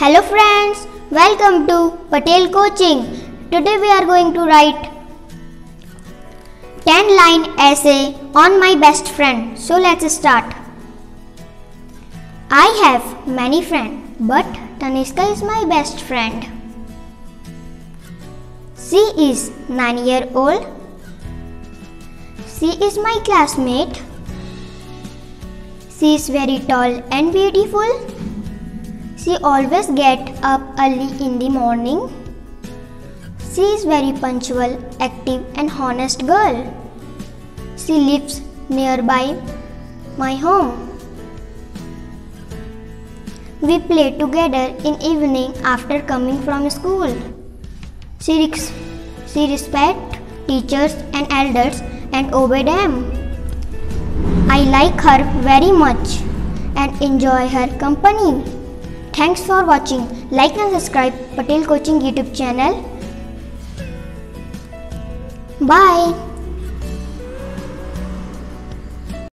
Hello friends, welcome to Patel Coaching. Today we are going to write 10 line essay on my best friend. So let's start. I have many friends, but Tanishka is my best friend. She is 9 year old. She is my classmate. She is very tall and beautiful. She always get up early in the morning. She is very punctual, active and honest girl. She lives nearby my home. We play together in evening after coming from school. She, res- she respect teachers and elders and obey them. I like her very much and enjoy her company. Thanks for watching. Like and subscribe Patel Coaching YouTube channel. Bye.